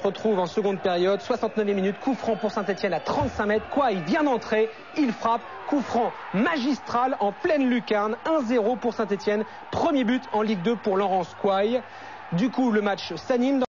retrouve en seconde période, 69 minutes, coup franc pour Saint-Etienne à 35 mètres. Quoi, il vient d'entrer, il frappe, coup franc magistral en pleine lucarne, 1-0 pour Saint-Etienne. Premier but en Ligue 2 pour Laurence Quay. Du coup, le match s'anime.